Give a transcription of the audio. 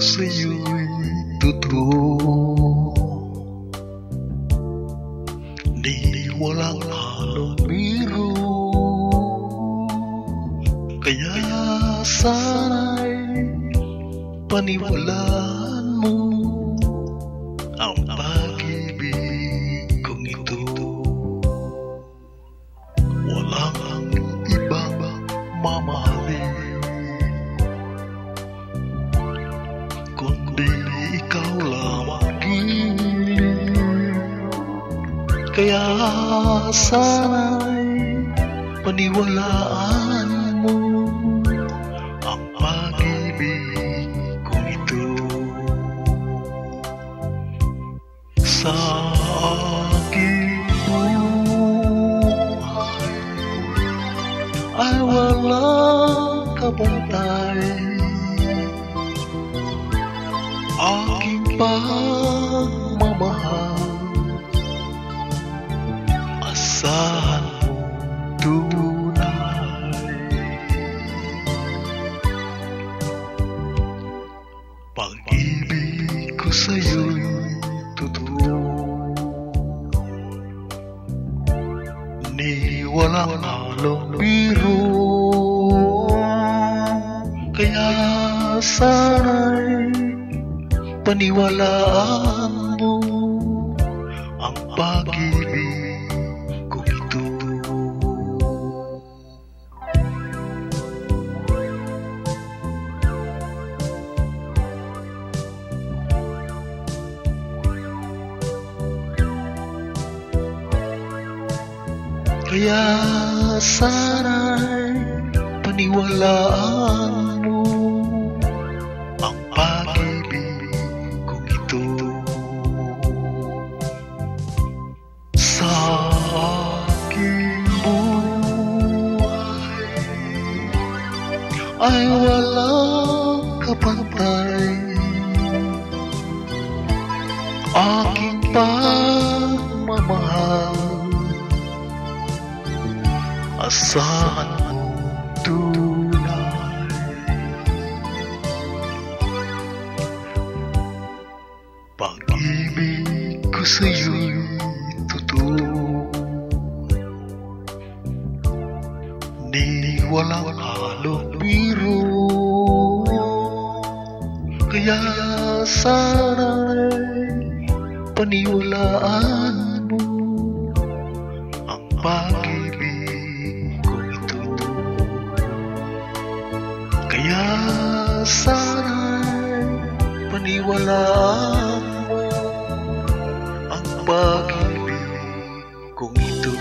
sa'yo'y totoo Di walang halong biro Kaya sana'y paniwalaan mo Ang pag-ibig Kaya sana'y paniwalaan mo Ang pag-ibig kong ito. Sa aking buhay Ay walang kabantay Aking pagmamahal Asahan mo tunay Pag-ibig ko sa'yo'y totoo Ni walang halong biro Kaya sana'y paniwalaan Kaya sana'y paniwalaan mo Ang pag-ibig kong ito. Sa aking buhay Ay walang kapantay Aking pagmamahal Asahan mo tunay Pag-ibig ko sa'yo'y totoo Ni walang halong biro. Kaya sana'y paniwalaan mo Ang pag-ibig sana'y paniwalaan mo ang pag-ibig kong ito.